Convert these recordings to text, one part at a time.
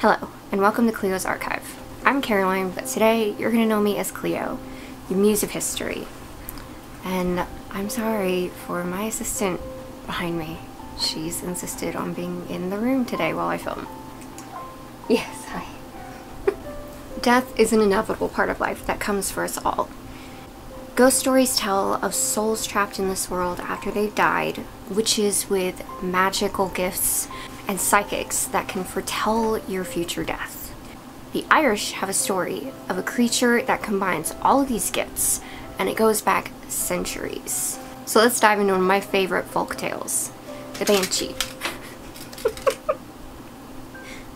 Hello, and welcome to Kleio's Archive. I'm Caroline, but today you're going to know me as Kleio, the muse of history. And I'm sorry for my assistant behind me. She's insisted on being in the room today while I film. Yes, hi. Death is an inevitable part of life that comes for us all. Ghost stories tell of souls trapped in this world after they've died, witches with magical gifts, and psychics that can foretell your future death. The Irish have a story of a creature that combines all of these gifts, and it goes back centuries. So let's dive into one of my favorite folk tales, the Banshee.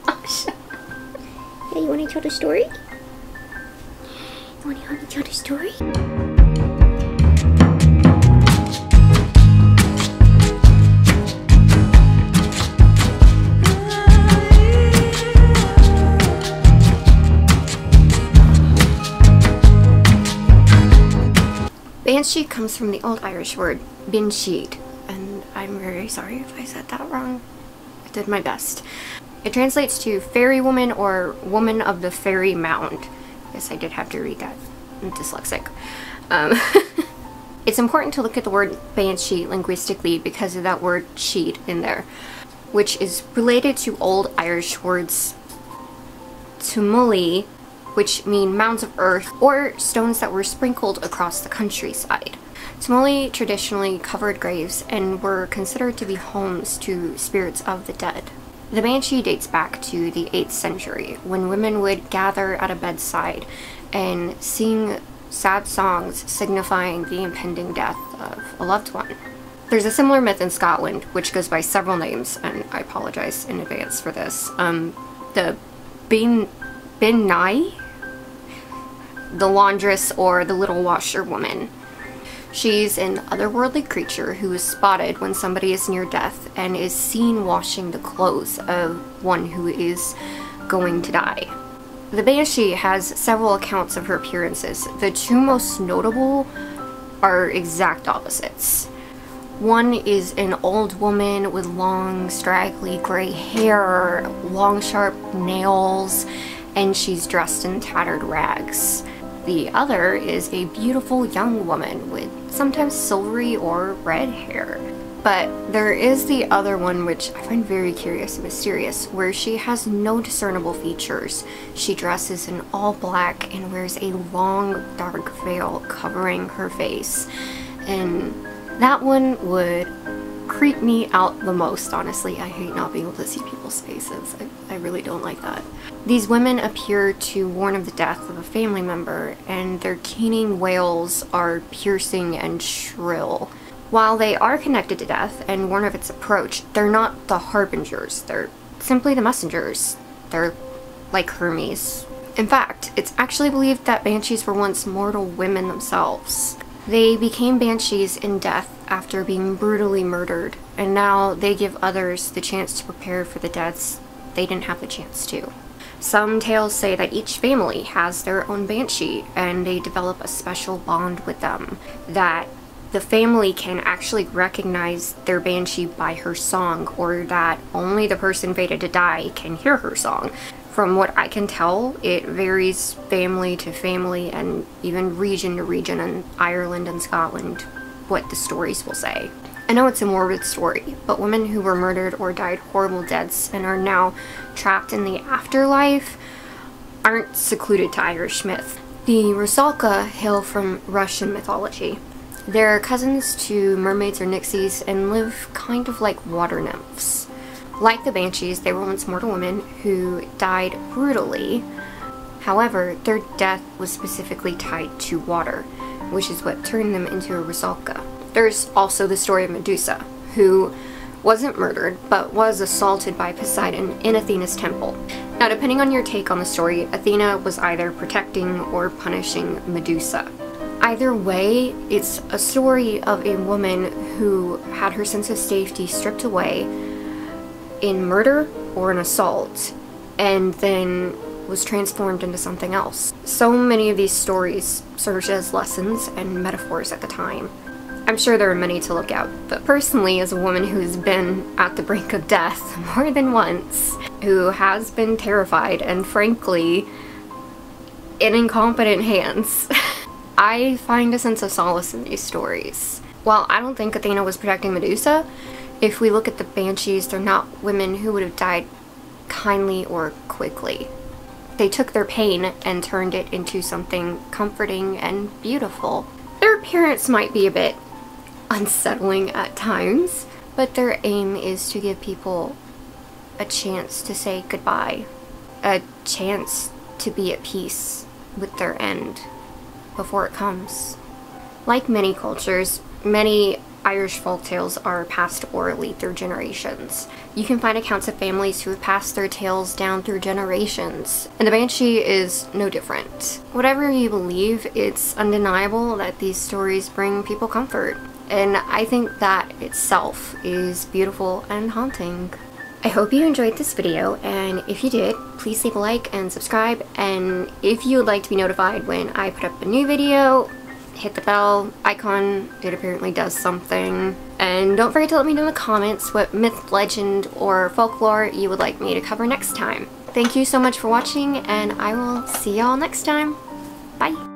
oh, Yeah, you want to tell the story? You want to help me tell the story? Banshee comes from the Old Irish word binsheed, and I'm very sorry if I said that wrong. I did my best. It translates to fairy woman or woman of the fairy mound. Yes, I did have to read that. I'm dyslexic. Um, it's important to look at the word banshee linguistically because of that word sheet in there, which is related to Old Irish words tumuli, which mean mounds of earth or stones that were sprinkled across the countryside. Tumuli traditionally covered graves and were considered to be homes to spirits of the dead. The banshee dates back to the 8th century when women would gather at a bedside and sing sad songs signifying the impending death of a loved one. There's a similar myth in Scotland, which goes by several names, and I apologize in advance for this. Um, the Bin Bin Nai the laundress or the little washerwoman. She's an otherworldly creature who is spotted when somebody is near death and is seen washing the clothes of one who is going to die. The Banshee has several accounts of her appearances. The two most notable are exact opposites. One is an old woman with long, straggly gray hair, long, sharp nails, and she's dressed in tattered rags. The other is a beautiful young woman with sometimes silvery or red hair. But there is the other one which I find very curious and mysterious, where she has no discernible features. She dresses in all black and wears a long dark veil covering her face. And that one would creep me out the most, honestly. I hate not being able to see people's faces. I, I really don't like that. These women appear to warn of the death of a family member, and their keening wails are piercing and shrill. While they are connected to death and warn of its approach, they're not the harbingers. They're simply the messengers. They're like Hermes. In fact, it's actually believed that banshees were once mortal women themselves. They became banshees in death after being brutally murdered, and now they give others the chance to prepare for the deaths they didn't have the chance to. Some tales say that each family has their own banshee and they develop a special bond with them, that the family can actually recognize their banshee by her song, or that only the person fated to die can hear her song. From what I can tell, it varies family to family and even region to region in Ireland and Scotland what the stories will say. I know it's a morbid story, but women who were murdered or died horrible deaths and are now trapped in the afterlife aren't secluded to Irish myth. The Rusalka hail from Russian mythology. They're cousins to mermaids or nixies and live kind of like water nymphs. Like the Banshees, they were once mortal women who died brutally. However, their death was specifically tied to water, which is what turned them into a Rusalka. There's also the story of Medusa, who wasn't murdered, but was assaulted by Poseidon in Athena's temple. Now, depending on your take on the story, Athena was either protecting or punishing Medusa. Either way, it's a story of a woman who had her sense of safety stripped away in murder or an assault and then was transformed into something else. So many of these stories served as lessons and metaphors at the time. I'm sure there are many to look at, but personally, as a woman who's been at the brink of death more than once, who has been terrified and frankly in incompetent hands, I find a sense of solace in these stories. While I don't think Athena was protecting Medusa, if we look at the Banshees, they're not women who would have died kindly or quickly. They took their pain and turned it into something comforting and beautiful. Their appearance might be a bit unsettling at times, but their aim is to give people a chance to say goodbye, a chance to be at peace with their end before it comes. Like many cultures, many Irish folktales are passed orally through generations. You can find accounts of families who have passed their tales down through generations, and the Banshee is no different. Whatever you believe, it's undeniable that these stories bring people comfort, and I think that itself is beautiful and haunting. I hope you enjoyed this video, and if you did, please leave a like and subscribe, and if you would like to be notified when I put up a new video, hit the bell icon. It apparently does something. And don't forget to let me know in the comments what myth, legend, or folklore you would like me to cover next time. Thank you so much for watching, and I will see y'all next time. Bye!